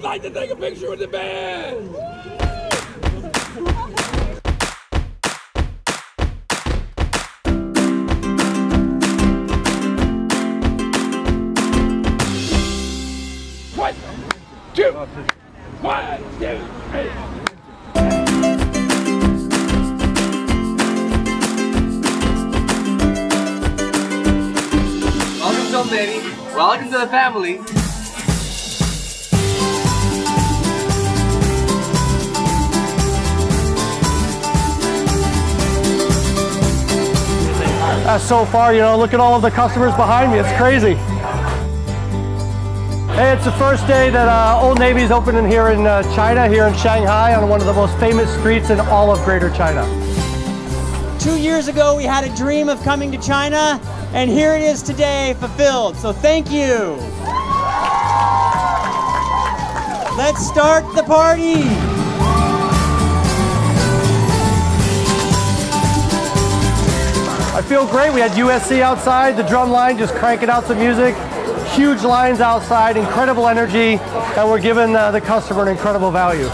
would like to take a picture with the band? Welcome to the family. Uh, so far, you know, look at all of the customers behind me. It's crazy. Hey, it's the first day that uh, Old Navy's opening here in uh, China, here in Shanghai, on one of the most famous streets in all of Greater China. Two years ago, we had a dream of coming to China, and here it is today, fulfilled. So thank you. Let's start the party. Feel great. We had USC outside, the drum line just cranking out some music. Huge lines outside, incredible energy, and we're giving uh, the customer an incredible value.